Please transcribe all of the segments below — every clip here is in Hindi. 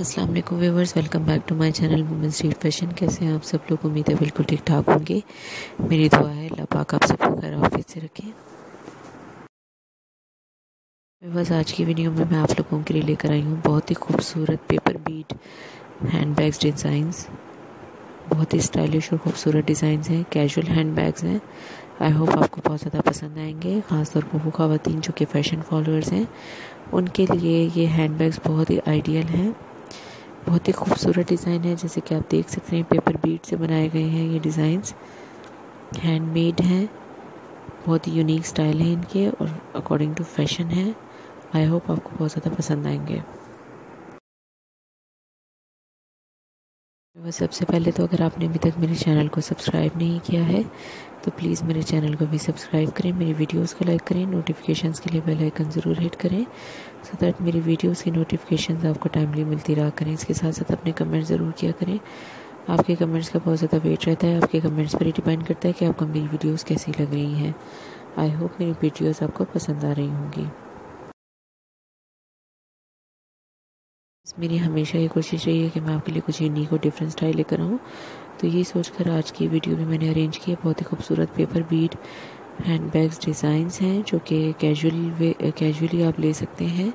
अस्सलाम वालेकुम viewers, welcome back to my channel women street fashion. कैसे हैं आप सब लोग? उम्मीद है बिल्कुल ठीक ठाक होंगे। मेरी दुआ है, अल्लाह पाक आप सबको खैर ऑफ़िस से रखें। बस आज की वीडियो में मैं आप लोगों के लिए लेकर आई हूँ बहुत ही खूबसूरत paper bead hand bags designs बहुत ही स्टाइलिश और खूबसूरत डिज़ाइंस हैं कैजुअल हैंड बैग्स हैं। आई होप आपको बहुत ज़्यादा पसंद आएँगे, ख़ासतौर पर वो खातन जो कि फ़ैशन फॉलोअर्स हैं। उनके लिए ये हैंड बैग्स बहुत ही आइडियल हैं। बहुत ही खूबसूरत डिज़ाइन है, जैसे कि आप देख सकते हैं, पेपर बीट से बनाए गए हैं ये डिज़ाइंस। हैंडमेड हैं, बहुत ही यूनिक स्टाइल है इनके और अकॉर्डिंग टू फ़ैशन है। आई होप आपको बहुत ज़्यादा पसंद आएँगे। बस सबसे पहले तो अगर आपने अभी तक मेरे चैनल को सब्सक्राइब नहीं किया है तो प्लीज़ मेरे चैनल को भी सब्सक्राइब करें, मेरी वीडियोस को लाइक करें, नोटिफिकेशंस के लिए बेल आइकन ज़रूर हिट करें सो दैट मेरी वीडियोस की नोटिफिकेशंस आपको टाइमली मिलती रहा करें। इसके साथ साथ अपने कमेंट ज़रूर किया करें। आपके कमेंट्स का बहुत ज़्यादा वेट रहता है, आपके कमेंट्स पर ही डिपेंड करता है कि आपको मेरी वीडियोज़ कैसी लग रही हैं। आई होप मेरी वीडियोज़ आपको पसंद आ रही होंगी। मेरी हमेशा ये कोशिश रही है कि मैं आपके लिए कुछ यूनिक और डिफरेंट स्टाइल लेकर आऊँ। तो ये सोचकर आज की वीडियो में मैंने अरेंज किया बहुत ही खूबसूरत paper bead hand bags designs हैं, जो कि कैजुअल वे कैजुअली आप ले सकते हैं।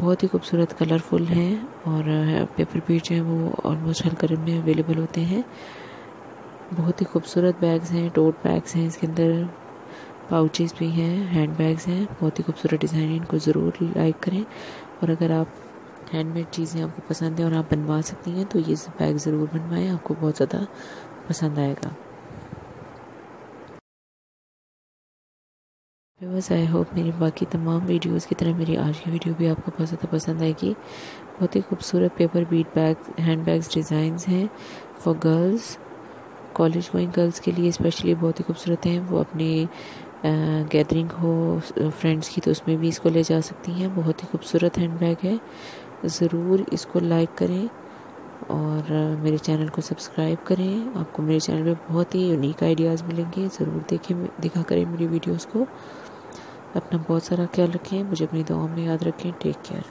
बहुत ही खूबसूरत कलरफुल हैं और पेपर बीट जो हैं वो ऑलमोस्ट हर कलर में अवेलेबल होते हैं। बहुत ही खूबसूरत बैग्स हैं टोट बैग्स हैं, इसके अंदर पाउचेस भी हैं हैंड बैग्स हैं। बहुत ही खूबसूरत डिज़ाइन है, इनको ज़रूर लाइक करें। और अगर आप हैंडमेड चीज़ें आपको पसंद है और आप बनवा सकती हैं तो ये बैग ज़रूर बनवाएँ, आपको बहुत ज़्यादा पसंद आएगा। बस आई होप मेरी बाकी तमाम वीडियोस की तरह मेरी आज की वीडियो भी आपको बहुत ज़्यादा पसंद आएगी। बहुत ही खूबसूरत paper beat bag handbags designs हैं for girls college going girls के लिए स्पेशली बहुत ही खूबसूरत हैं। वो अपने गैदरिंग हो फ्रेंड्स की तो उसमें भी इसको ले जा सकती हैं। बहुत ही खूबसूरत हैंड बैग है। ज़रूर इसको लाइक करें और मेरे चैनल को सब्सक्राइब करें। आपको मेरे चैनल में बहुत ही यूनिक आइडियाज़ मिलेंगे। ज़रूर देखें, दिखा करें मेरी वीडियोस को। अपना बहुत सारा ख्याल रखें। मुझे अपनी दुआ में याद रखें। Take care